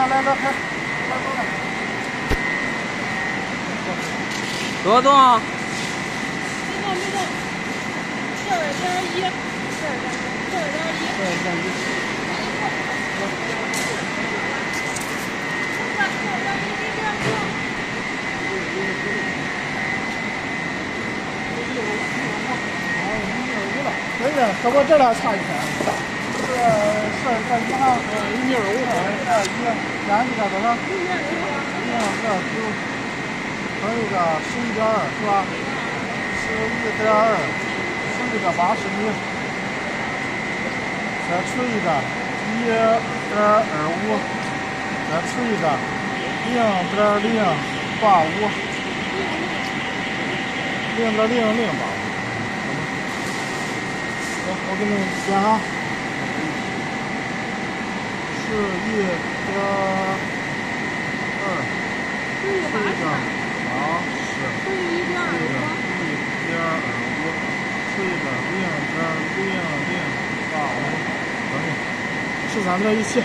来来来，多少栋？没动没动，十二点一，十二点十二点一。十二点一。可以，和我这俩差一天。这十二点一，米二五，十二一，加一个多少？一米二五。一米二九，乘一个十一点二，是吧？十一点二，乘一个八十米，再除一个一点二五，再除一个零点零八五，零点零零八五。我给你写哈，十一点二，十一八十，啊是，十一点二五，一点二五，除以个零点零零八五，等于十三点一七。